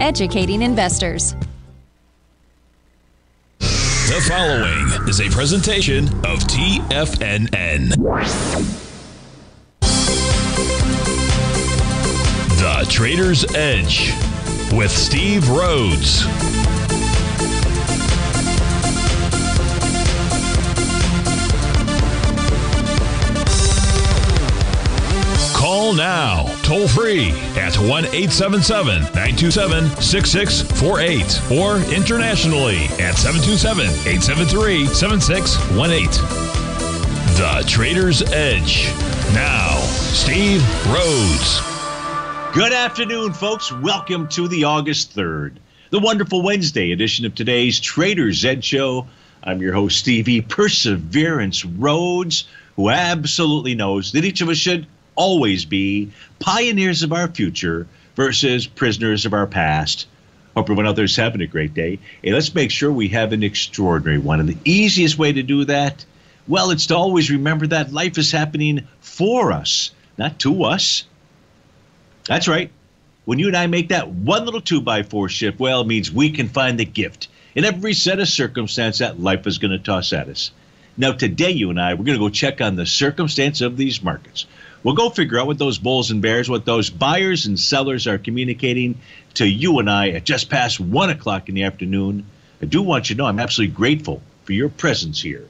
educating investors. The following is a presentation of TFNN. The Trader's Edge with Steve Rhodes. Call now, toll free at 1 877 927 6648 or internationally at 727 873 7618. The Trader's Edge. Now, Steve Rhodes. Good afternoon, folks. Welcome to the August 3rd, the wonderful Wednesday edition of today's Trader's Edge Show. I'm your host, Stevie Perseverance Rhodes, who absolutely knows that each of us should always be pioneers of our future versus prisoners of our past. Hope everyone out there is having a great day. Hey, let's make sure we have an extraordinary one. And the easiest way to do that, well, it's to always remember that life is happening for us, not to us. That's right. When you and I make that one little two by four shift, well, it means we can find the gift in every set of circumstance that life is going to toss at us. Now, today, you and I, we're going to go check on the circumstance of these markets. We'll go figure out what those bulls and bears, what those buyers and sellers are communicating to you and I at just past one o'clock in the afternoon. I do want you to know I'm absolutely grateful for your presence here.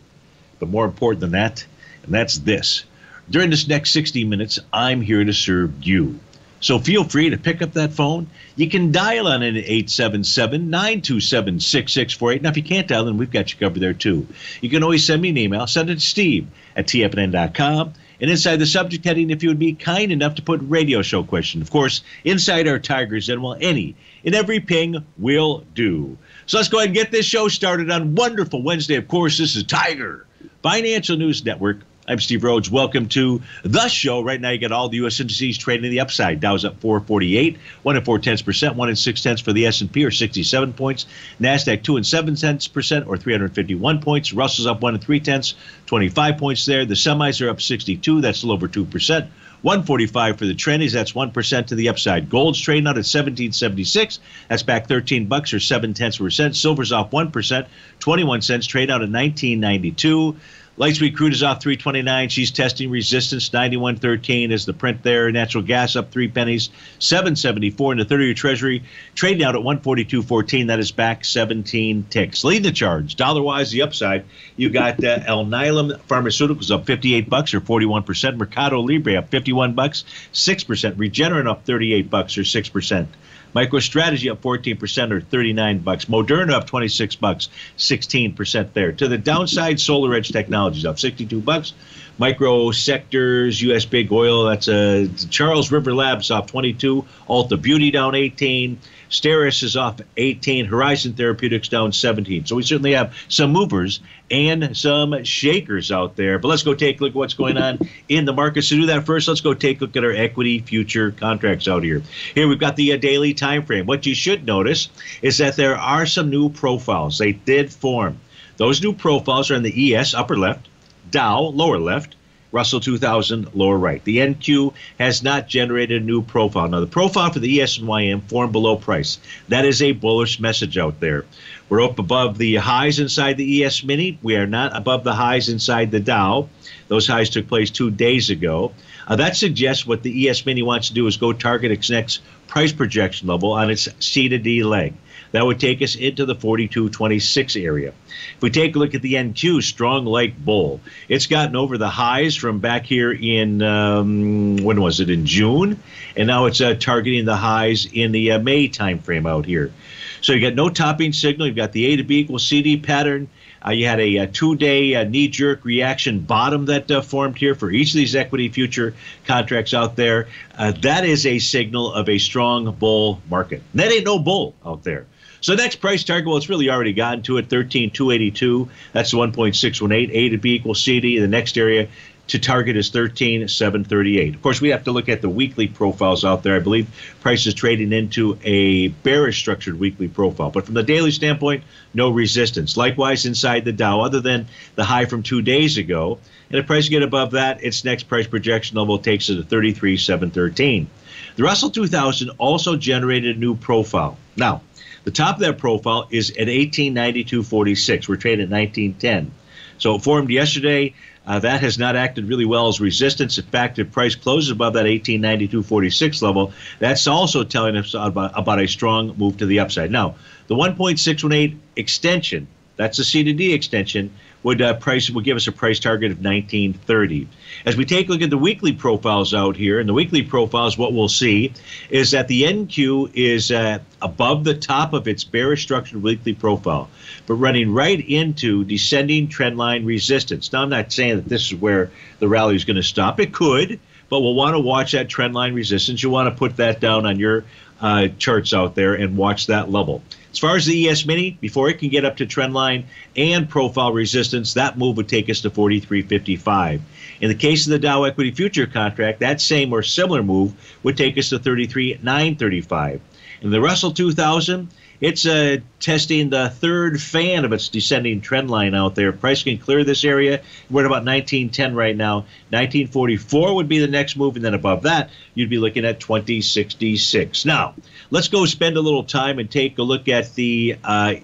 But more important than that, and that's this. During this next 60 minutes, I'm here to serve you. So feel free to pick up that phone. You can dial on it at 877 927 6648. Now, if you can't dial in, we've got you covered there too. You can always send me an email. Send it to steve at tfnn.com. And inside the subject heading, if you would be kind enough to put radio show question. Of course, inside our Tigers, and well, any and every ping will do. So let's go ahead and get this show started on wonderful Wednesday. Of course, this is Tiger Financial News Network. I'm Steve Rhodes. Welcome to the show. Right now, you got all the U.S. indices trading in the upside. Dow's up 448, one and four tenths percent, one and six tenths for the S&P, or 67 points. Nasdaq two and seven tenths percent, or 351 points. Russell's up one and three tenths, 25 points there. The semis are up 62. That's a little over two percent. 145 for the trendies. That's 1% to the upside. Gold's trading out at 1776. That's back 13 bucks or 7 tenths percent. Silver's off 1%, 21 cents. Trade out at 1992. Light sweet crude is off 329. She's testing resistance 91.13 is the print there. Natural gas up three pennies, 774 in the 30-year Treasury, trading out at 142.14. That is back 17 ticks. Leading the charge. Dollar-wise, the upside. You got uh, Alnylam Pharmaceuticals up 58 bucks or 41 percent. Mercado Libre up 51 bucks, six percent. Regeneron up 38 bucks or six percent. MicroStrategy up 14% or 39 bucks. Moderna up 26 bucks, 16% there. To the downside, Solar Edge Technologies up 62 bucks. Micro sectors, U.S. Big Oil, that's a Charles River Labs off 22. Ulta Beauty down 18. Steris is off 18. Horizon Therapeutics down 17. So we certainly have some movers and some shakers out there. But let's go take a look at what's going on in the markets. To do that first, let's go take a look at our equity future contracts out here. Here we've got the uh, daily time frame. What you should notice is that there are some new profiles. They did form. Those new profiles are in the ES upper left, Dow lower left, Russell 2000 lower right. The NQ has not generated a new profile. Now the profile for the ES and YM formed below price. That is a bullish message out there. We're up above the highs inside the ES mini. We are not above the highs inside the Dow. Those highs took place two days ago. Uh, that suggests what the ES mini wants to do is go target its next price projection level on its C to D leg. That would take us into the 42.26 area. If we take a look at the NQ, strong Lake bull, it's gotten over the highs from back here in, um, when was it, in June? And now it's uh, targeting the highs in the uh, May timeframe out here. So you got no topping signal. You've got the A to B equals CD pattern. Uh, you had a, a two-day uh, knee-jerk reaction bottom that uh, formed here for each of these equity future contracts out there. Uh, that is a signal of a strong bull market. That ain't no bull out there. So next price target, well, it's really already gotten to it, 13,282. That's the 1.618. A to B equals CD. The next area to target is 13,738. Of course, we have to look at the weekly profiles out there. I believe price is trading into a bearish structured weekly profile. But from the daily standpoint, no resistance. Likewise, inside the Dow, other than the high from two days ago. And if price get above that, its next price projection level takes it to 33,713. The Russell 2000 also generated a new profile. Now, the top of that profile is at 1892.46. We're trading at 1910. So it formed yesterday. Uh, that has not acted really well as resistance. In fact, if price closes above that 1892.46 level, that's also telling us about, about a strong move to the upside. Now, the 1.618 extension, that's a C to D extension, would uh, price would give us a price target of 1930. As we take a look at the weekly profiles out here, and the weekly profiles, what we'll see is that the NQ is uh, above the top of its bearish structured weekly profile, but running right into descending trendline resistance. Now, I'm not saying that this is where the rally is going to stop. It could, but we'll want to watch that trendline resistance. You want to put that down on your uh, charts out there and watch that level. As far as the ES Mini, before it can get up to trend line and profile resistance, that move would take us to 43.55. In the case of the Dow Equity Future contract, that same or similar move would take us to 33.935. In the Russell 2000, it's uh, testing the third fan of its descending trend line out there. Price can clear this area. We're at about 1910 right now. 1944 would be the next move, and then above that, you'd be looking at 2066. Now, let's go spend a little time and take a look at the uh,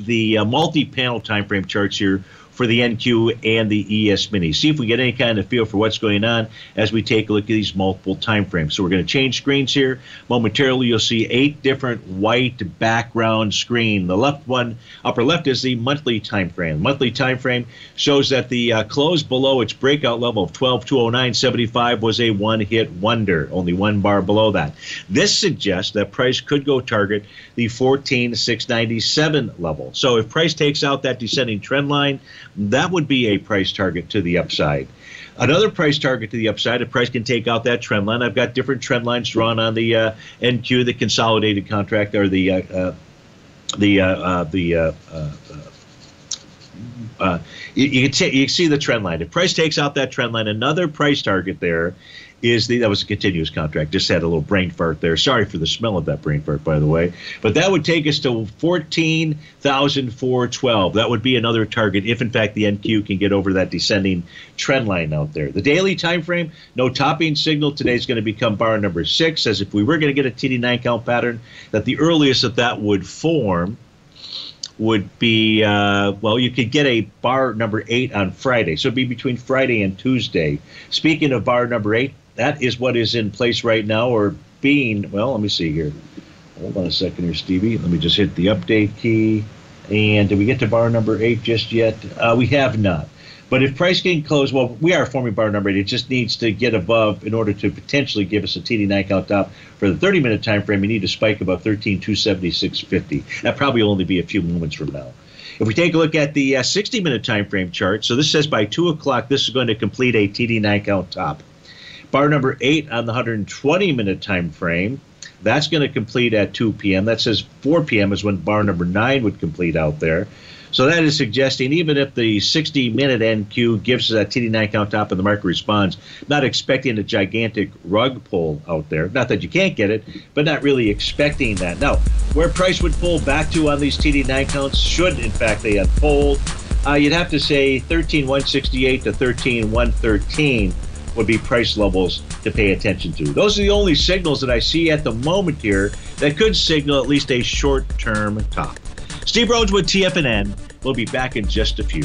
the uh, multi-panel time frame charts here for the NQ and the ES Mini. See if we get any kind of feel for what's going on as we take a look at these multiple time frames. So we're going to change screens here. Momentarily, you'll see eight different white background screen. The left one, upper left, is the monthly time frame. Monthly time frame shows that the uh, close below its breakout level of 12,209.75 was a one-hit wonder, only one bar below that. This suggests that price could go target the 14,697 level. So if price takes out that descending trend line, that would be a price target to the upside. Another price target to the upside, if price can take out that trend line. I've got different trend lines drawn on the uh, NQ, the consolidated contract, or the uh, uh, the uh, uh, the uh, you, you, can t- you see the trend line. If price takes out that trend line, another price target there is the that was a continuous contract. Just had a little brain fart there. Sorry for the smell of that brain fart, by the way. But that would take us to fourteen thousand four twelve. That would be another target if, in fact, the NQ can get over that descending trend line out there. The daily time frame, no topping signal. Today is going to become bar number six. As if we were going to get a TD9 count pattern, that the earliest that that would form would be uh, well, you could get a bar number eight on Friday, so it'd be between Friday and Tuesday. Speaking of bar number eight, that is what is in place right now, or being. Well, let me see here. Hold on a second here, Stevie. Let me just hit the update key. And did we get to bar number eight just yet? Uh, we have not. But if price can close, well, we are forming bar number eight. It just needs to get above in order to potentially give us a TD9 count top for the 30 minute time frame. We need to spike above 13,276.50. That probably will only be a few moments from now. If we take a look at the uh, 60 minute time frame chart, so this says by 2 o'clock, this is going to complete a TD9 count top. Bar number eight on the 120 minute time frame. That's going to complete at 2 p.m. That says 4 p.m. is when bar number nine would complete out there. So that is suggesting even if the 60 minute NQ gives us that TD9 count top and the market responds, not expecting a gigantic rug pull out there. Not that you can't get it, but not really expecting that. Now, where price would pull back to on these TD9 counts, should in fact they unfold, uh, you'd have to say 13168 to 13113 would be price levels to pay attention to. Those are the only signals that I see at the moment here that could signal at least a short term top. Steve Rhodes with TFNN. We'll be back in just a few.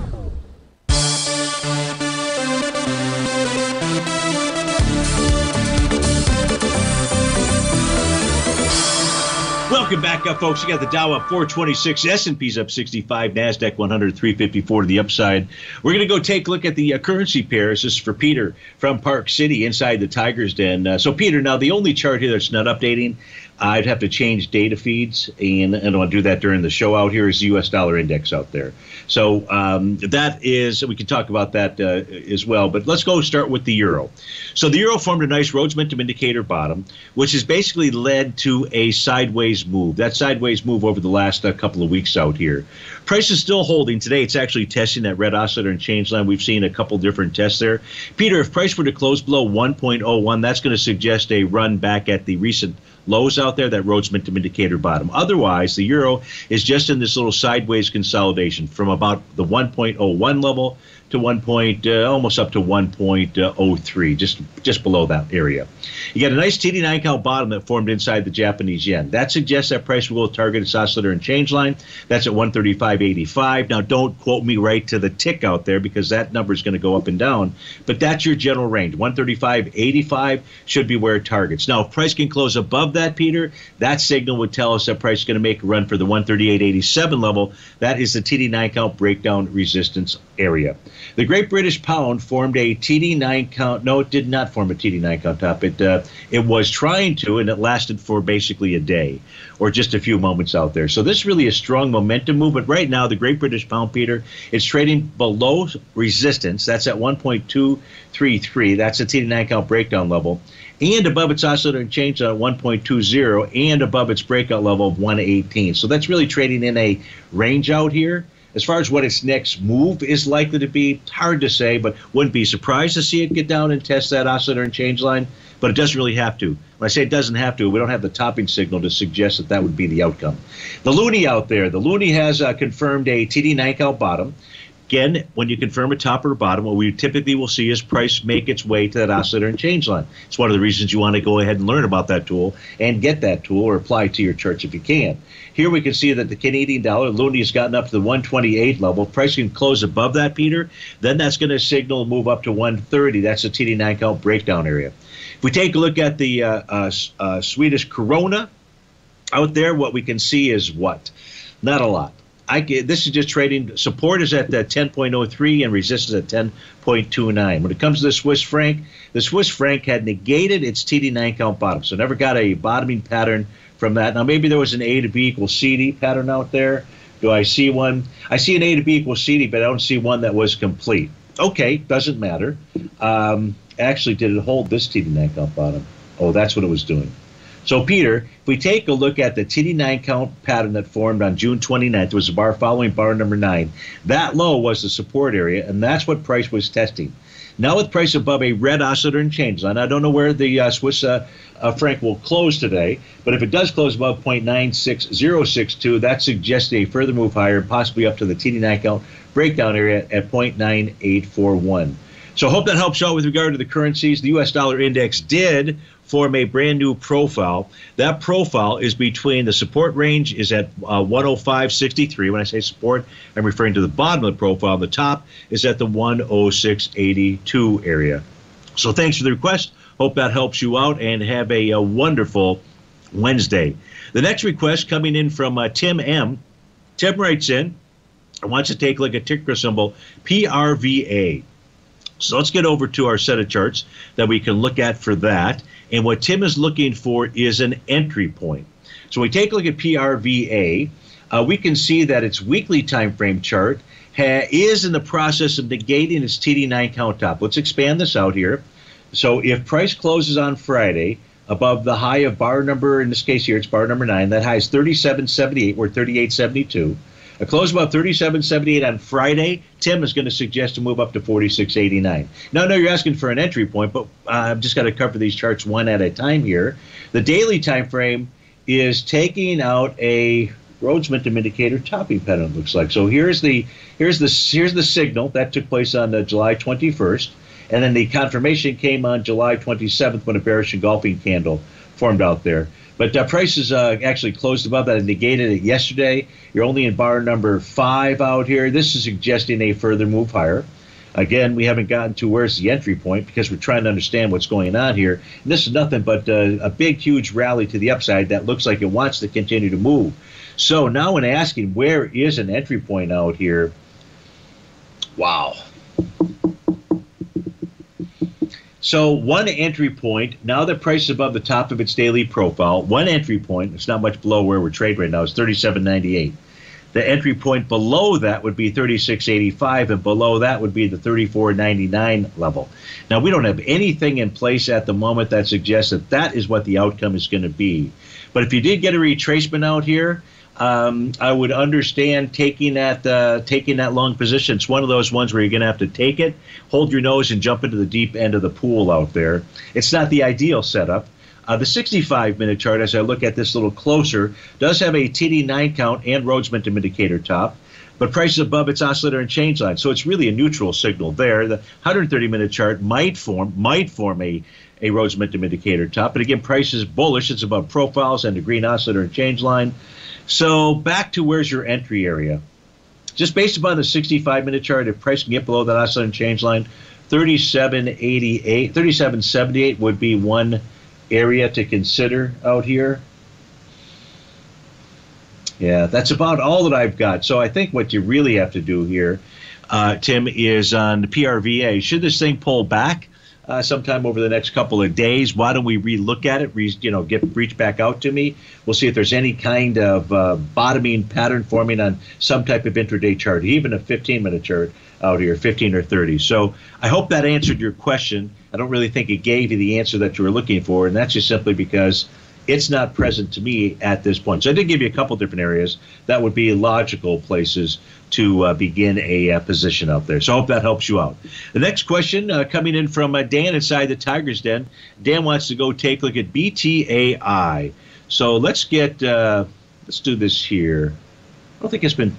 Welcome back up, folks. You got the Dow up 426, S&P's up 65, Nasdaq 100, 354 to the upside. We're going to go take a look at the uh, currency pairs. This is for Peter from Park City inside the Tiger's Den. Uh, so, Peter, now the only chart here that's not updating I'd have to change data feeds, and, and I'll do that during the show. Out here is the U.S. dollar index out there. So um, that is, we can talk about that uh, as well. But let's go start with the euro. So the euro formed a nice Rhodes Momentum Indicator bottom, which has basically led to a sideways move. That sideways move over the last uh, couple of weeks out here. Price is still holding today. It's actually testing that red oscillator and change line. We've seen a couple different tests there. Peter, if price were to close below 1.01, that's going to suggest a run back at the recent lows out there, that Rhodes Momentum Indicator bottom. Otherwise, the euro is just in this little sideways consolidation from about the 1.01 level to one point, uh, almost up to 1.03, just just below that area. You got a nice TD9 count bottom that formed inside the Japanese yen. That suggests that price will target its oscillator and change line. That's at 135.85. Now, don't quote me right to the tick out there because that number is going to go up and down. But that's your general range. 135.85 should be where it targets. Now, if price can close above that, Peter, that signal would tell us that price is going to make a run for the 138.87 level. That is the TD9 count breakdown resistance area. The Great British Pound formed a TD9 count. No, it did not form a TD9 count top. It uh, it was trying to, and it lasted for basically a day or just a few moments out there. So this really a strong momentum move. But right now, the Great British Pound, Peter, it's trading below resistance. That's at 1.233. That's a TD9 count breakdown level and above its oscillator and change at 1.20 and above its breakout level of 118. So that's really trading in a range out here. As far as what its next move is likely to be, hard to say, but wouldn't be surprised to see it get down and test that oscillator and change line. But it doesn't really have to. When I say it doesn't have to, we don't have the topping signal to suggest that that would be the outcome. The Loonie out there, the Loonie has uh, confirmed a TD9 count bottom. Again, when you confirm a top or a bottom, what we typically will see is price make its way to that oscillator and change line. It's one of the reasons you want to go ahead and learn about that tool and get that tool or apply it to your charts if you can. Here we can see that the Canadian dollar, Loonie has gotten up to the 128 level. Price can close above that, Peter. Then that's going to signal move up to 130. That's the TD9 count breakdown area. If we take a look at the uh, uh, uh, Swedish Krona out there, what we can see is what? Not a lot. I, this is just trading. Support is at the 10.03 and resistance at 10.29. When it comes to the Swiss franc, the Swiss franc had negated its TD9 count bottom, so never got a bottoming pattern from that. Now maybe there was an A to B equals CD pattern out there. Do I see one? I see an A to B equals CD, but I don't see one that was complete. Okay, doesn't matter. Um, actually, did it hold this TD9 count bottom? Oh, that's what it was doing. So, Peter, if we take a look at the TD9 count pattern that formed on June 29th, it was a bar following bar number nine. That low was the support area, and that's what price was testing. Now, with price above a red oscillator and change line, I don't know where the uh, Swiss uh, uh, franc will close today, but if it does close above 0.96062, that suggests a further move higher, possibly up to the TD9 count breakdown area at 0.9841. So, hope that helps out with regard to the currencies. The U.S. dollar index did form a brand new profile. That profile is between the support range is at uh, 105.63. When I say support, I'm referring to the bottom of the profile. The top is at the 106.82 area. So thanks for the request. Hope that helps you out and have a, a wonderful Wednesday. The next request coming in from uh, Tim M. Tim writes in, I want to take a look at ticker symbol PRVA. So let's get over to our set of charts that we can look at for that. And what Tim is looking for is an entry point. So we take a look at PRVA. Uh, we can see that its weekly time frame chart ha- is in the process of negating its TD9 count top. Let's expand this out here. So if price closes on Friday above the high of bar number, in this case here, it's bar number nine, that high is 37.78, we're 38.72. A close above 37.78 on Friday. Tim is going to suggest to move up to 46.89. Now, I know you're asking for an entry point, but uh, I've just got to cover these charts one at a time here. The daily time frame is taking out a Rhodes Momentum Indicator topping pattern. Looks like so. Here's the here's the here's the signal that took place on uh, July 21st, and then the confirmation came on July 27th when a bearish engulfing candle formed out there. But uh, prices uh, actually closed above that and negated it yesterday. You're only in bar number five out here. This is suggesting a further move higher. Again, we haven't gotten to where's the entry point because we're trying to understand what's going on here. And this is nothing but uh, a big, huge rally to the upside that looks like it wants to continue to move. So now, when asking where is an entry point out here, wow, so one entry point, now the price is above the top of its daily profile. One entry point, it's not much below where we're trading right now, is 37.98. The entry point below that would be 36.85, and below that would be the 34.99 level. Now, we don't have anything in place at the moment that suggests that that is what the outcome is going to be. But if you did get a retracement out here, um, I would understand taking that uh, taking that long position. It's one of those ones where you're going to have to take it, hold your nose, and jump into the deep end of the pool out there. It's not the ideal setup. Uh, the 65 minute chart, as I look at this a little closer, does have a TD9 count and Rhodes Momentum Indicator top, but prices above its oscillator and change line. So it's really a neutral signal there. The 130 minute chart might form might form a a Rhodes Indicator top, but again, price is bullish. It's above profiles and the green oscillator and change line. So back to where's your entry area? Just based upon the 65 minute chart, if price can get below that oscillating change line, 3788, 3778 would be one area to consider out here. Yeah, that's about all that I've got. So I think what you really have to do here, uh, Tim, is on the PRVA. Should this thing pull back, uh, sometime over the next couple of days. Why don't we relook at it? Re, you know, get reach back out to me. We'll see if there's any kind of uh, bottoming pattern forming on some type of intraday chart, even a 15-minute chart out here, 15 or 30. So I hope that answered your question. I don't really think it gave you the answer that you were looking for, and that's just simply because it's not present to me at this point. So I did give you a couple different areas that would be logical places to uh, begin a uh, position out there. So I hope that helps you out. The next question uh, coming in from uh, Dan inside the Tigers Den. Dan wants to go take a look at BTAI. So let's get uh, let's do this here. I don't think it's been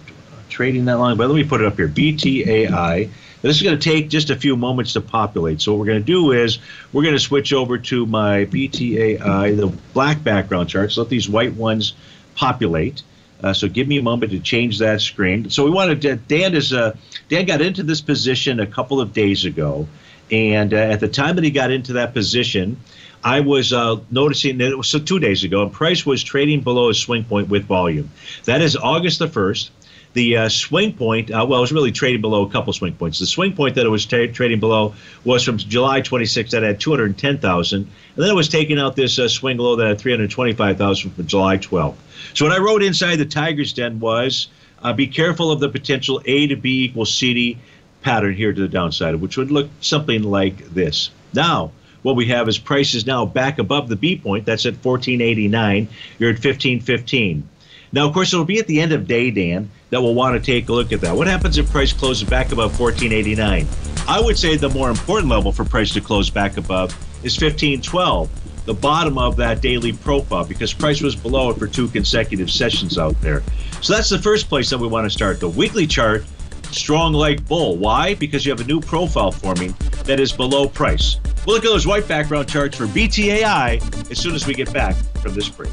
trading that long, but let me put it up here. BTAI. This is going to take just a few moments to populate. So what we're going to do is we're going to switch over to my BTAI, the black background charts. Let these white ones populate. Uh, so give me a moment to change that screen. So we wanted to, Dan is uh, Dan got into this position a couple of days ago, and uh, at the time that he got into that position, I was uh, noticing that it was so two days ago, and price was trading below a swing point with volume. That is August the 1st. The uh, swing point, uh, well, it was really trading below a couple swing points. The swing point that it was tra- trading below was from July 26th that had 210,000, and then it was taking out this uh, swing low that had 325,000 from July 12th. So what I wrote inside the Tiger's Den was uh, be careful of the potential A to B equals CD pattern here to the downside, which would look something like this. Now, what we have is prices now back above the B point. That's at 1489. You're at 1515. Now, of course, it'll be at the end of day, Dan, that we'll want to take a look at that. What happens if price closes back above 1489? I would say the more important level for price to close back above is 1512, the bottom of that daily profile, because price was below it for two consecutive sessions out there. So that's the first place that we want to start. The weekly chart, strong like bull. Why? Because you have a new profile forming that is below price. We'll look at those white background charts for BTAI as soon as we get back from this break.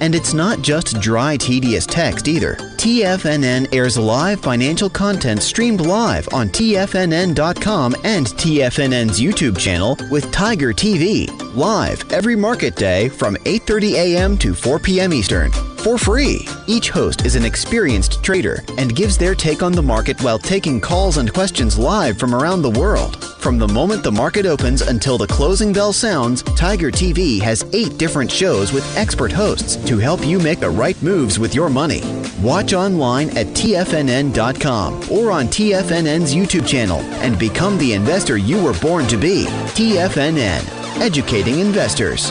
And it's not just dry, tedious text either. TFNN airs live financial content streamed live on TFNN.com and TFNN's YouTube channel with Tiger TV, live every market day from 8.30 a.m. to 4 p.m. Eastern for free. Each host is an experienced trader and gives their take on the market while taking calls and questions live from around the world. From the moment the market opens until the closing bell sounds, Tiger TV has eight different shows with expert hosts to help you make the right moves with your money. Watch online at TFNN.com or on TFNN's YouTube channel and become the investor you were born to be. TFNN, educating investors.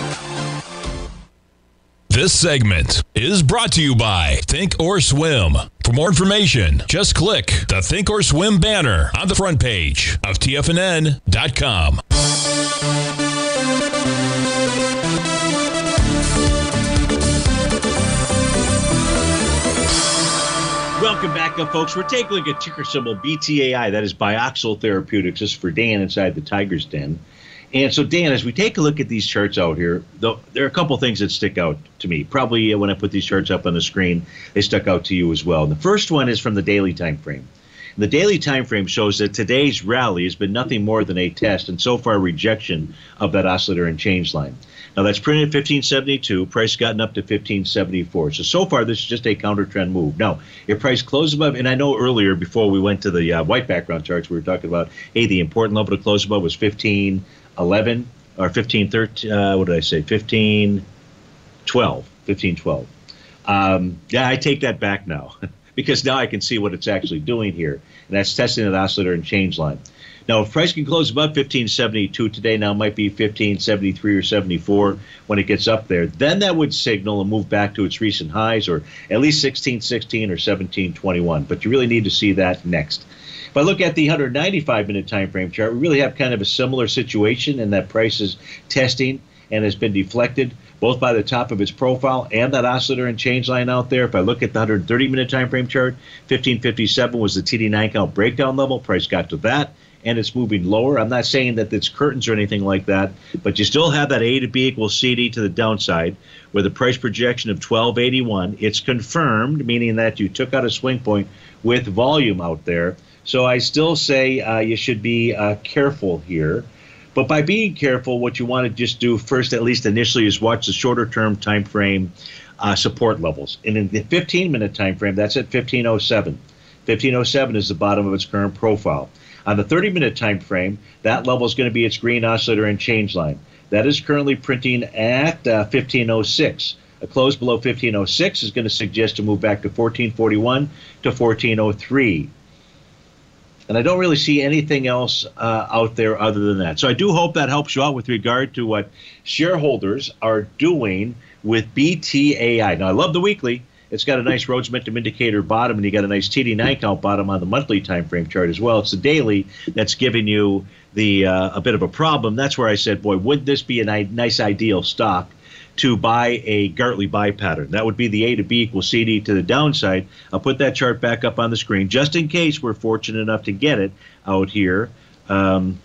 This segment is brought to you by Think or Swim. For more information, just click the Think or Swim banner on the front page of TFNN.com. Welcome back up, folks. We're taking a ticker symbol BTAI. That is BioXcel Therapeutics. This is for Dan inside the Tiger's Den. And so, Dan, as we take a look at these charts out here, though, there are a couple things that stick out to me. Probably uh, when I put these charts up on the screen, they stuck out to you as well. And the first one is from the daily time frame. The daily time frame shows that today's rally has been nothing more than a test and so far rejection of that oscillator and change line. Now that's printed at 1572. Price gotten up to 1574. So so far this is just a counter trend move. Now if price closes above, and I know earlier before we went to the uh, white background charts, we were talking about hey the important level to close above was 1511 or 1513. Uh, what did I say? 1512. 1512. Um, yeah, I take that back now. because now I can see what it's actually doing here. And that's testing that oscillator and change line. Now, if price can close above 1572 today, now might be 1573 or 74 when it gets up there, then that would signal a move back to its recent highs or at least 1616 or 1721. But you really need to see that next. If I look at the 195 minute time frame chart, we really have kind of a similar situation in that price is testing and has been deflected both by the top of its profile and that oscillator and change line out there. If I look at the 130 minute time frame chart, 1557 was the TD9 count breakdown level. Price got to that and it's moving lower. I'm not saying that it's curtains or anything like that, but you still have that A to B equals CD to the downside with a price projection of 1281. It's confirmed, meaning that you took out a swing point with volume out there. So I still say uh, you should be uh, careful here. But by being careful, what you want to just do first, at least initially, is watch the shorter term time frame uh, support levels. And in the 15 minute time frame, that's at 1507. 1507 is the bottom of its current profile. On the 30 minute time frame, that level is going to be its green oscillator and change line. That is currently printing at uh, 1506. A close below 1506 is going to suggest a move back to 1441 to 1403. And I don't really see anything else uh, out there other than that. So I do hope that helps you out with regard to what shareholders are doing with BTAI. Now, I love the weekly. It's got a nice Rhodes Momentum Indicator bottom, and you got a nice TD9 count bottom on the monthly time frame chart as well. It's the daily that's giving you the uh, a bit of a problem. That's where I said, boy, would this be a ni- nice ideal stock to buy a Gartley buy pattern. That would be the A to B equals CD to the downside. I'll put that chart back up on the screen just in case we're fortunate enough to get it out here. Um,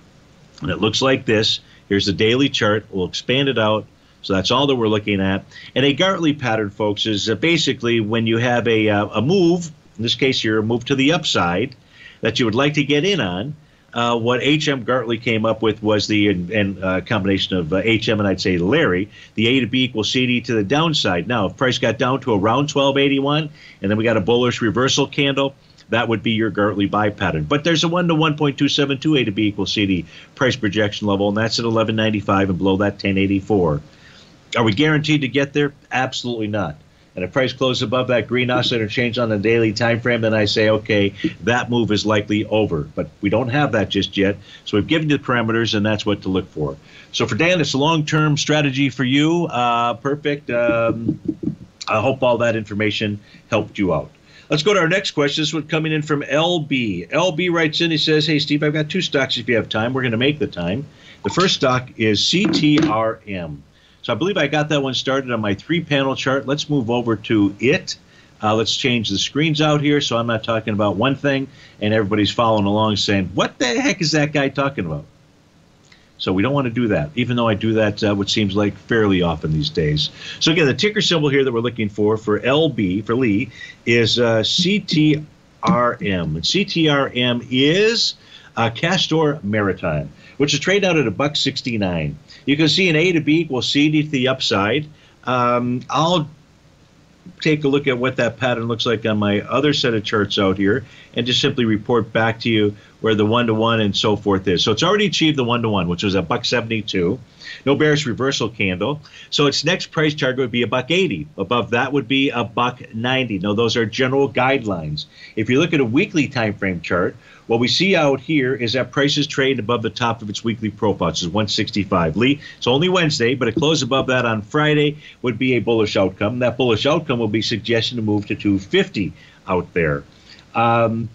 and it looks like this. Here's the daily chart. We'll expand it out. So that's all that we're looking at. And a Gartley pattern, folks, is uh, basically when you have a, uh, a move, in this case here, a move to the upside that you would like to get in on. Uh, what HM Gartley came up with was the and, uh, combination of uh, HM and I'd say Larry, the A to B equals CD to the downside. Now, if price got down to around 1281, and then we got a bullish reversal candle, that would be your Gartley buy pattern. But there's a 1 to 1.272 A to B equals CD price projection level, and that's at 1195 and below that 1084. Are we guaranteed to get there? Absolutely not. And if price closes above that green oscillator change on the daily time frame, then I say, okay, that move is likely over. But we don't have that just yet. So we've given you the parameters, and that's what to look for. So for Dan, it's a long-term strategy for you. Uh, perfect. Um, I hope all that information helped you out. Let's go to our next question. This one coming in from LB. LB writes in, he says, Hey, Steve, I've got two stocks if you have time. We're going to make the time. The first stock is CTRM. So I believe I got that one started on my three panel chart. Let's move over to it. Uh, let's change the screens out here so I'm not talking about one thing and everybody's following along saying, what the heck is that guy talking about? So we don't want to do that, even though I do that, uh, which seems like fairly often these days. So again, the ticker symbol here that we're looking for for LB for Lee is uh, CTRM, and CTRM is uh, Castor Maritime, which is trading out at a buck sixty nine. You can see an A to B equals CD to the upside. Um, I'll take a look at what that pattern looks like on my other set of charts out here and just simply report back to you where the one to one and so forth is. So it's already achieved the one to one, which was a buck 72. No bearish reversal candle. So its next price target would be a buck 80. Above that would be a buck 90. Now those are general guidelines. If you look at a weekly time frame chart, what we see out here is that prices trade above the top of its weekly profile, which is 165. Lee, it's only Wednesday, but a close above that on Friday would be a bullish outcome. That bullish outcome will be suggestion to move to 250 out there. Um,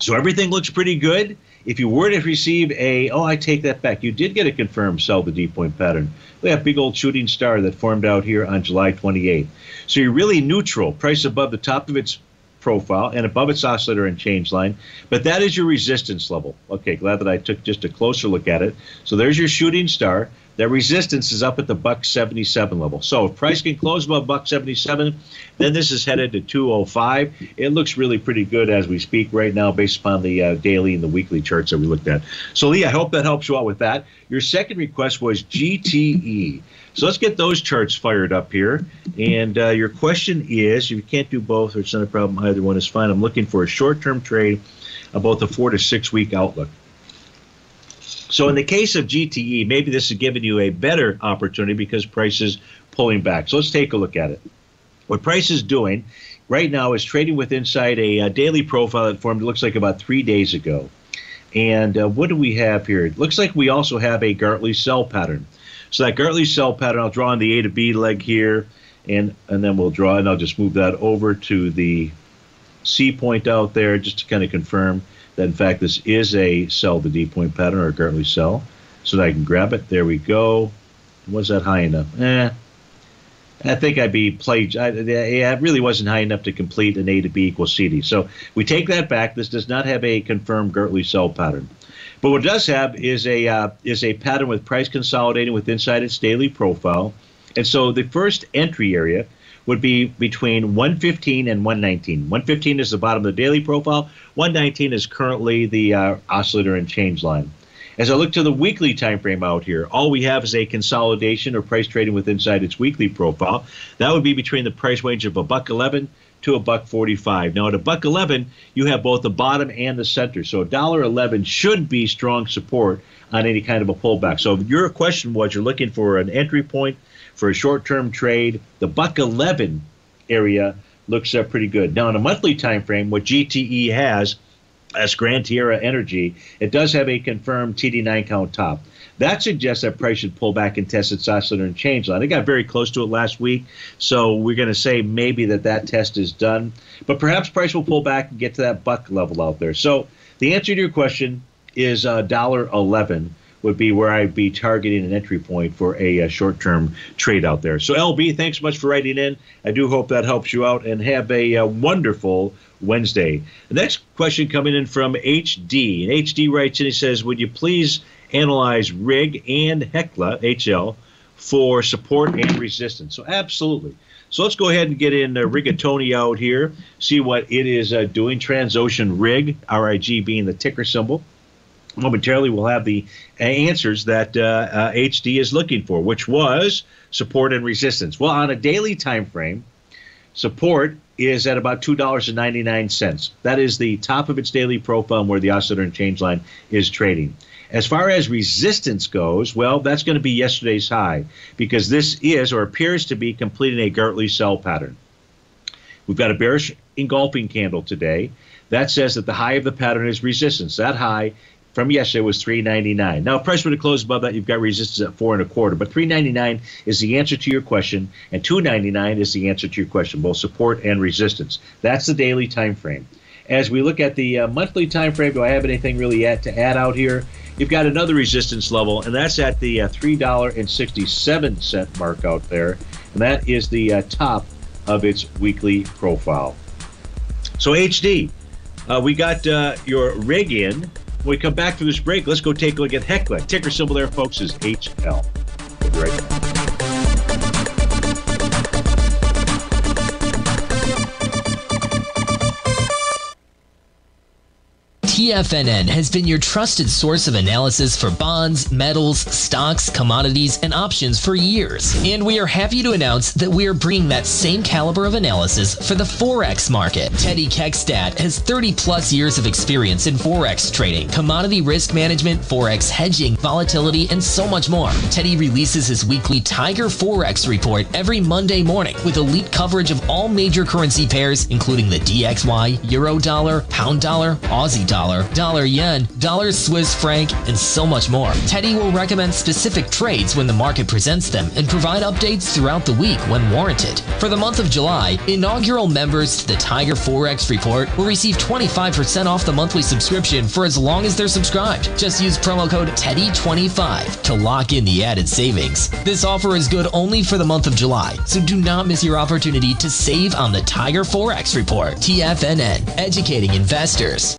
so everything looks pretty good. If you were to receive a, oh, I take that back, you did get a confirmed sell the D point pattern. We have a big old shooting star that formed out here on July 28th. So you're really neutral. Price above the top of its profile and above its oscillator and change line. But that is your resistance level. Okay, glad that I took just a closer look at it. So there's your shooting star. That resistance is up at the buck 77 level. So if price can close above buck 77, then this is headed to 205. It looks really pretty good as we speak right now, based upon the uh, daily and the weekly charts that we looked at. So Lee, I hope that helps you out with that. Your second request was GTE. So let's get those charts fired up here. And uh, your question is, if you can't do both, or it's not a problem, either one is fine. I'm looking for a short-term trade about the four to six week outlook. So in the case of GTE, maybe this is giving you a better opportunity because price is pulling back. So let's take a look at it. What price is doing right now is trading with inside a, a daily profile that formed, looks like about three days ago. And uh, what do we have here? It looks like we also have a Gartley sell pattern. So that Gartley sell pattern, I'll draw on the A to B leg here, and and then we'll draw, and I'll just move that over to the C point out there just to kind of confirm that in fact this is a sell the D point pattern or a sell. So that I can grab it. There we go. Was that high enough? Eh. I think I'd be played. I, it really wasn't high enough to complete an A to B equals CD. So we take that back. This does not have a confirmed Gartley sell pattern. But what it does have is a uh, is a pattern with price consolidating with inside its daily profile. And so the first entry area would be between 115 and 119. 115 is the bottom of the daily profile. 119 is currently the uh, oscillator and change line. As I look to the weekly time frame out here, all we have is a consolidation or price trading with inside its weekly profile. That would be between the price range of a buck 11 to a buck 45. Now at a buck 11, you have both the bottom and the center. So a dollar 11 should be strong support on any kind of a pullback. So your question was you're looking for an entry point for a short-term trade. The buck 11 area looks uh, pretty good. Now on a monthly time frame, what GTE has as Gran Tierra Energy, it does have a confirmed TD9 count top. That suggests that price should pull back and test its oscillator and change line. It got very close to it last week, so we're going to say maybe that that test is done. But perhaps price will pull back and get to that buck level out there. So the answer to your question is uh, dollar eleven would be where I'd be targeting an entry point for a, a short-term trade out there. So LB, thanks so much for writing in. I do hope that helps you out, and have a, a wonderful Wednesday. The next question coming in from HD, and HD writes in. He says, "Would you please analyze Rig and Hecla HL for support and resistance?" So absolutely. So let's go ahead and get in uh, Rigatoni out here, see what it is uh, doing. Transocean Rig, RIG being the ticker symbol momentarily we'll have the answers that uh, uh, HD is looking for, which was support and resistance. Well, on a daily time frame, support is at about two dollars and ninety nine cents. That is the top of its daily profile where the oscillator and change line is trading. As far as resistance goes, well, that's going to be yesterday's high because this is or appears to be completing a Gartley sell pattern. We've got a bearish engulfing candle today. That says that the high of the pattern is resistance. That high from yesterday was 399. Now, price would have closed above that. You've got resistance at four and a quarter, but 399 is the answer to your question, and 299 is the answer to your question, both support and resistance. That's the daily time frame. As we look at the uh, monthly time frame, do I have anything really yet to add out here? You've got another resistance level, and that's at the uh, $3.67 mark out there, and that is the uh, top of its weekly profile. So, HD, uh, we got uh, your rig in. When we come back from this break, let's go take a look at Hecla. Ticker symbol there, folks, is HL. We'll be right back. TFNN has been your trusted source of analysis for bonds, metals, stocks, commodities, and options for years. And we are happy to announce that we are bringing that same caliber of analysis for the Forex market. Teddy Keckstad has 30 plus years of experience in Forex trading, commodity risk management, Forex hedging, volatility, and so much more. Teddy releases his weekly Tiger Forex report every Monday morning with elite coverage of all major currency pairs, including the DXY, Euro dollar, pound dollar, Aussie dollar dollar, dollar yen, dollar Swiss franc, and so much more. Teddy will recommend specific trades when the market presents them and provide updates throughout the week when warranted. For the month of July, inaugural members to the Tiger Forex Report will receive 25% off the monthly subscription for as long as they're subscribed. Just use promo code TEDDY25 to lock in the added savings. This offer is good only for the month of July, so do not miss your opportunity to save on the Tiger Forex Report. TFNN, educating investors.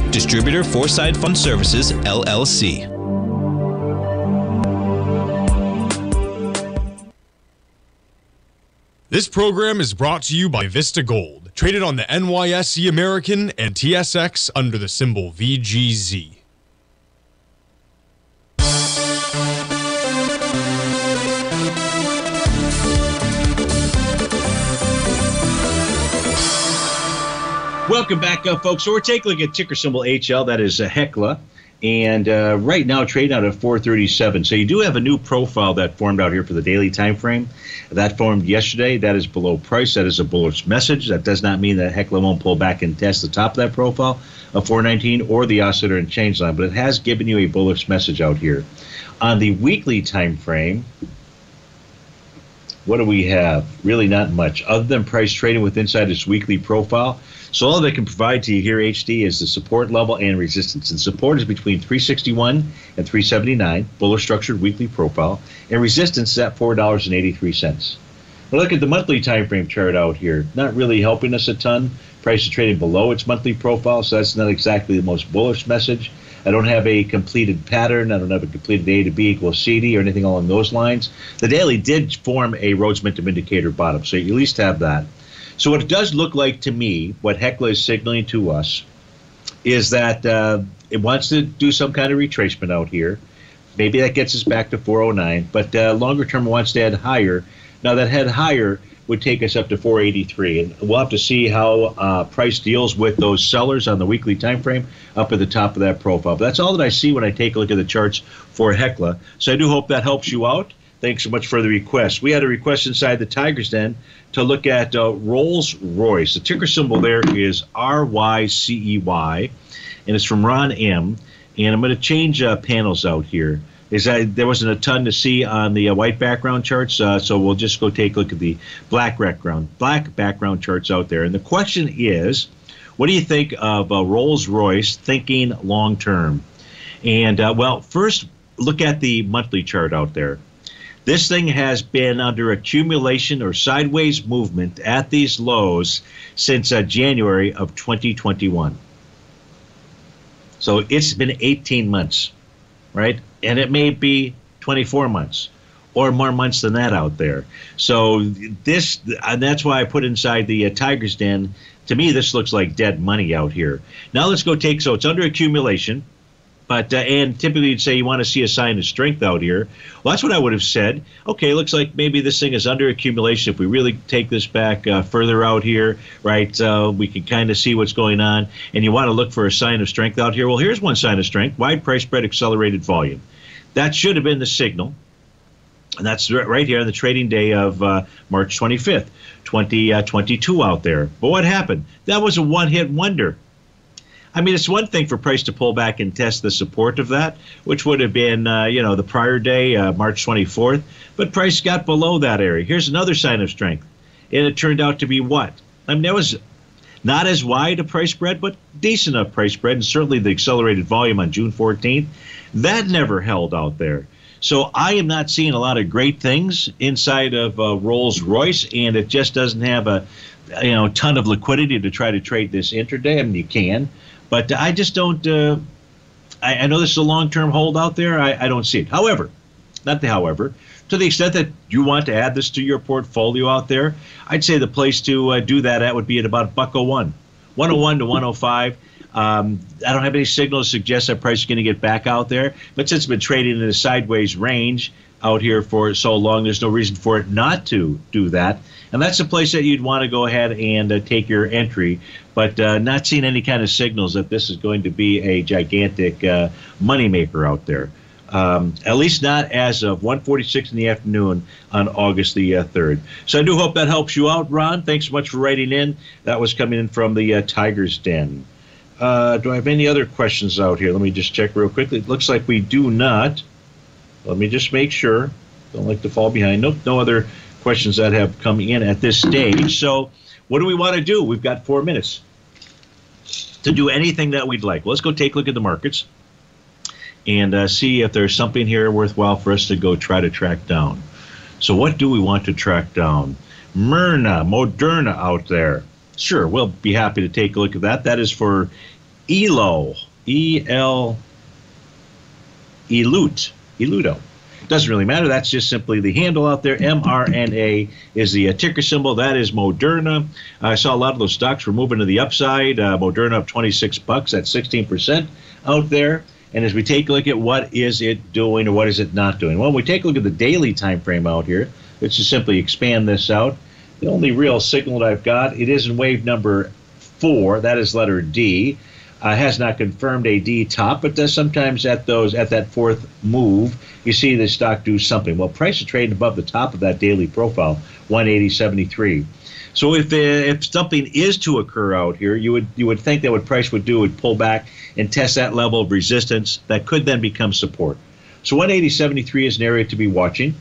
Distributor Foreside Fund Services, LLC. This program is brought to you by Vista Gold, traded on the NYSE American and TSX under the symbol VGZ. Welcome back, uh, folks. So we're taking a look at ticker symbol HL. That is a Hecla. And uh, right now, trading out at 437. So you do have a new profile that formed out here for the daily time frame. That formed yesterday. That is below price. That is a bullish message. That does not mean that Hecla won't pull back and test the top of that profile of 419 or the oscillator and change line, but it has given you a bullish message out here. On the weekly time frame, what do we have? Really not much other than price trading with inside its weekly profile. So all they can provide to you here, HD, is the support level and resistance. And support is between 361 and 379, bullish structured weekly profile, and resistance is at $4.83. Now look at the monthly time frame chart out here. Not really helping us a ton. Price is trading below its monthly profile, so that's not exactly the most bullish message. I don't have a completed pattern. I don't have a completed A to B equals CD or anything along those lines. The daily did form a Rhodes Momentum Indicator bottom, so you at least have that. So what it does look like to me, what Hecla is signaling to us, is that uh, it wants to do some kind of retracement out here. Maybe that gets us back to 409, but uh, longer term wants to head higher. Now that head higher would take us up to 483, and we'll have to see how uh, price deals with those sellers on the weekly time frame up at the top of that profile. But that's all that I see when I take a look at the charts for Hecla. So I do hope that helps you out. Thanks so much for the request. We had a request inside the Tigers Den to look at uh, Rolls Royce. The ticker symbol there is R Y C E Y, and it's from Ron M. And I'm going to change uh, panels out here. Is that there wasn't a ton to see on the uh, white background charts, uh, so we'll just go take a look at the black background black background charts out there. And the question is, what do you think of uh, Rolls Royce thinking long term? And uh, well, first look at the monthly chart out there. This thing has been under accumulation or sideways movement at these lows since uh, January of 2021. So it's been 18 months, right? And it may be 24 months or more months than that out there. So this, and that's why I put inside the uh, Tiger's Den. To me, this looks like dead money out here. Now let's go take. So it's under accumulation. But uh, and typically you'd say you want to see a sign of strength out here. Well, that's what I would have said. Okay, looks like maybe this thing is under accumulation. If we really take this back uh, further out here, right, uh, we can kind of see what's going on. And you want to look for a sign of strength out here. Well, here's one sign of strength: wide price spread, accelerated volume. That should have been the signal. And that's right here on the trading day of uh, March 25th, 2022 uh, out there. But what happened? That was a one hit wonder. I mean, it's one thing for price to pull back and test the support of that, which would have been, uh, you know, the prior day, uh, March 24th. But price got below that area. Here's another sign of strength. And it turned out to be what? I mean, that was not as wide a price spread, but decent enough price spread. And certainly the accelerated volume on June 14th, that never held out there. So I am not seeing a lot of great things inside of uh, Rolls Royce, and it just doesn't have a you know ton of liquidity to try to trade this intraday. I mean, you can, but I just don't. Uh, I, I know this is a long term hold out there. I, I don't see it. However, not the however, to the extent that you want to add this to your portfolio out there, I'd say the place to uh, do that at would be at about buck 01. 101 to 105. Um, I don't have any signals to suggest that price is going to get back out there. But since it's been trading in a sideways range out here for so long, there's no reason for it not to do that. And that's a place that you'd want to go ahead and uh, take your entry. But uh, not seeing any kind of signals that this is going to be a gigantic uh, moneymaker out there. Um, at least not as of 1:46 in the afternoon on August the uh, 3rd. So I do hope that helps you out, Ron. Thanks so much for writing in. That was coming in from the uh, Tigers Den. Uh, do I have any other questions out here? Let me just check real quickly. It looks like we do not. Let me just make sure. Don't like to fall behind. Nope, no other questions that have come in at this stage. So, what do we want to do? We've got four minutes to do anything that we'd like. let's go take a look at the markets and uh, see if there's something here worthwhile for us to go try to track down. So, what do we want to track down? Myrna, Moderna out there. Sure, we'll be happy to take a look at that. That is for ELO, E L Elute, Eludo. Doesn't really matter. That's just simply the handle out there. mRNA is the uh, ticker symbol. That is Moderna. I saw a lot of those stocks were moving to the upside. Uh, Moderna up 26 bucks. That's 16% out there. And as we take a look at what is it doing or what is it not doing, well, we take a look at the daily time frame out here. Let's just simply expand this out. The only real signal that I've got, it is in wave number four. That is letter D uh, has not confirmed a D top, but does sometimes at those at that fourth move, you see the stock do something. Well, price is trading above the top of that daily profile, 180.73. So if if something is to occur out here, you would you would think that what price would do would pull back and test that level of resistance that could then become support. So 180.73 is an area to be watching.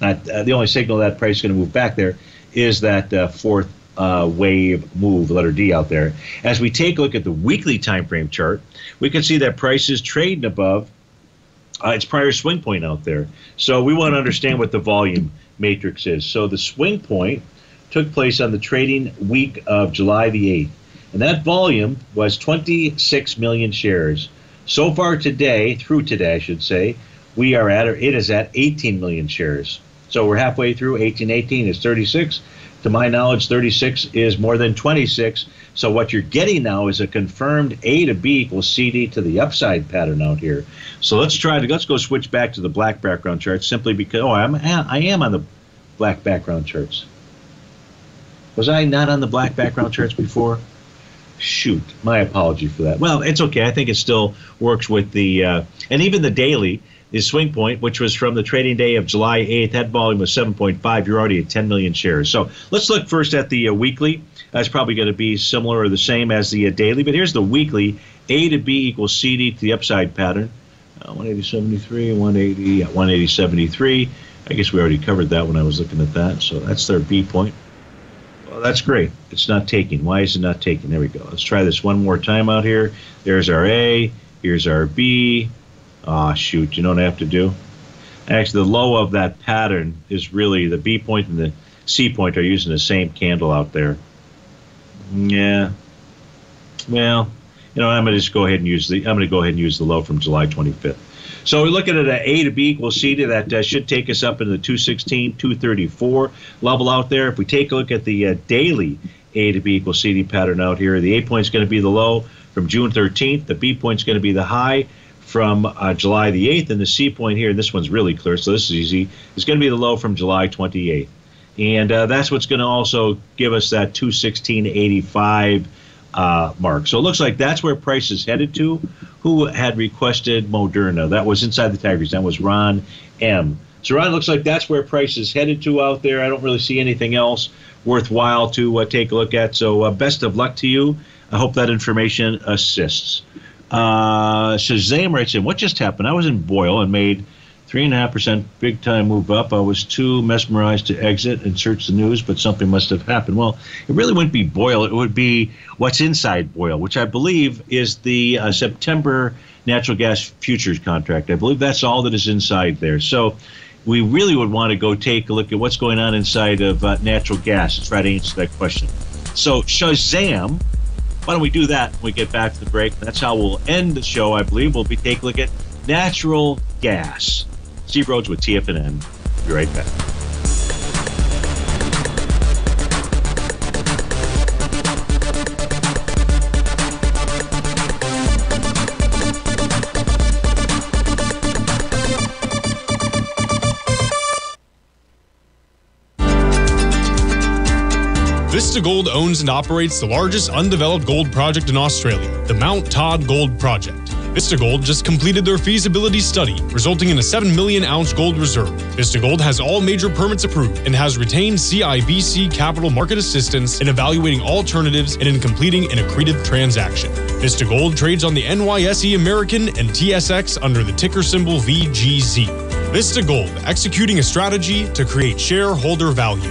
Uh, the only signal that price is going to move back there is that uh, fourth uh, wave move, letter D out there. As we take a look at the weekly time frame chart, we can see that price is trading above uh, its prior swing point out there. So we want to understand what the volume matrix is. So the swing point took place on the trading week of July the 8th. And that volume was 26 million shares. So far today, through today, I should say, we are at, or it is at 18 million shares. So we're halfway through. 1818 is 36 to my knowledge, 36 is more than 26. So what you're getting now is a confirmed A to B equals CD to the upside pattern out here. So let's try to let's go switch back to the black background chart simply because oh I'm I am on the black background charts. Was I not on the black background charts before? Shoot, my apology for that. Well, it's okay. I think it still works with the uh, and even the daily the swing point, which was from the trading day of July 8th. That volume was 7.5. You're already at 10 million shares. So let's look first at the uh, weekly. That's probably going to be similar or the same as the uh, daily. But here's the weekly. A to B equals CD to the upside pattern. Uh, 180.73, 180, yeah, 180.73. I guess we already covered that when I was looking at that. So that's their B point. Well, that's great. It's not taking. Why is it not taking? There we go. Let's try this one more time out here. There's our A. Here's our B. Ah, oh, shoot. You know what I have to do? Actually, the low of that pattern is really the B point and the C point are using the same candle out there. Yeah. Well, you know, I'm going to just go ahead and use the. I'm going to go ahead and use the low from July 25th. So we're looking at an A to B equals C to that uh, should take us up into the 216, 234 level out there. If we take a look at the uh, daily A to B equals CD pattern out here, the A point is going to be the low from June 13th. The B point is going to be the high from uh, July the 8th, and the C point here, and this one's really clear, so this is easy, is going to be the low from July 28th. And uh, that's what's going to also give us that 216.85 uh, mark. So it looks like that's where price is headed to. Who had requested Moderna? That was inside the Tigers. That was Ron M. So Ron, looks like that's where price is headed to out there. I don't really see anything else worthwhile to uh, take a look at. So uh, best of luck to you. I hope that information assists. Uh, Shazam writes in, What just happened? I was in BOIL and made 3.5% big time move up. I was too mesmerized to exit and search the news, but something must have happened. Well, it really wouldn't be BOIL. It would be what's inside BOIL, which I believe is the uh, September natural gas futures contract. I believe that's all that is inside there. So we really would want to go take a look at what's going on inside of uh, natural gas to try to answer that question. So Shazam Why don't we do that when we get back to the break? That's how we'll end the show, I believe. We'll be taking a look at natural gas. Steve Rhodes with TFNN. Be right back. Vista Gold owns and operates the largest undeveloped gold project in Australia, the Mount Todd Gold Project. Vista Gold just completed their feasibility study, resulting in a 7 million ounce gold reserve. Vista Gold has all major permits approved and has retained CIBC capital market assistance in evaluating alternatives and in completing an accretive transaction. Vista Gold trades on the NYSE American and TSX under the ticker symbol VGZ. Vista Gold, executing a strategy to create shareholder value.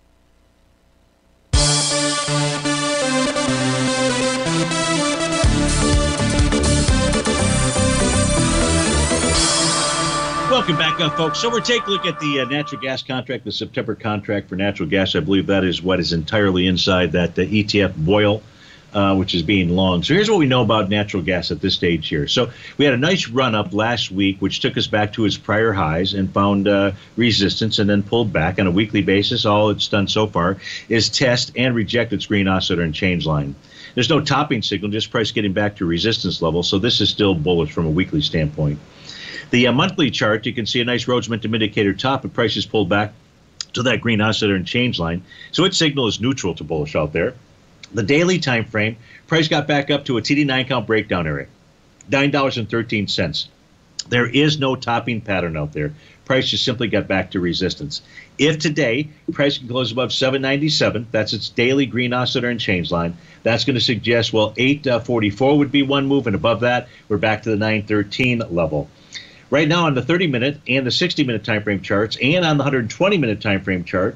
Welcome back, uh, folks. So we're taking a look at the uh, natural gas contract, the September contract for natural gas. I believe that is what is entirely inside that uh, ETF boil, uh, which is being long. So here's what we know about natural gas at this stage here. So we had a nice run up last week, which took us back to its prior highs and found uh, resistance and then pulled back on a weekly basis. All it's done so far is test and reject its green oscillator and change line. There's no topping signal, just price getting back to resistance level. So this is still bullish from a weekly standpoint. The uh, monthly chart, you can see a nice Rhodes Momentum Indicator top, and prices pulled back to that green oscillator and change line. So its signal is neutral to bullish out there. The daily time frame, price got back up to a TD9 count breakdown area, $9.13. There is no topping pattern out there. Price just simply got back to resistance. If today price can close above 797, that's its daily green oscillator and change line. That's going to suggest well 844 would be one move, and above that we're back to the 913 level. Right now on the 30 minute and the 60 minute time frame charts and on the 120 minute time frame chart,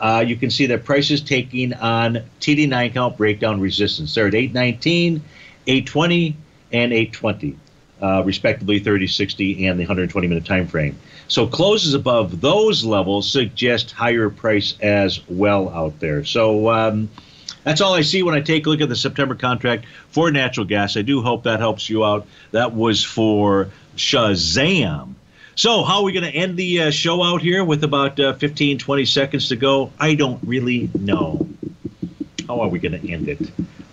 uh, you can see that prices taking on TD9 count breakdown resistance. They're at 819, 820, and 820, uh, respectively 30, 60, and the 120 minute time frame. So closes above those levels suggest higher price as well out there. So um, that's all I see when I take a look at the September contract for natural gas. I do hope that helps you out. That was for Shazam. So, how are we going to end the uh, show out here with about uh, 15, 20 seconds to go? I don't really know. How are we going to end it?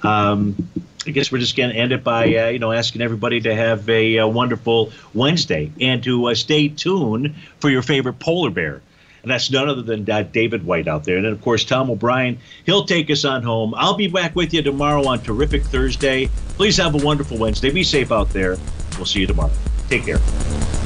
Um, I guess we're just going to end it by, uh, you know, asking everybody to have a, a uh, wonderful Wednesday and to uh, stay tuned for your favorite polar bear. And that's none other than uh, David White out there. And then, of course, Tom O'Brien. He'll take us on home. I'll be back with you tomorrow on Terrific Thursday. Please have a wonderful Wednesday. Be safe out there. We'll see you tomorrow. Take care.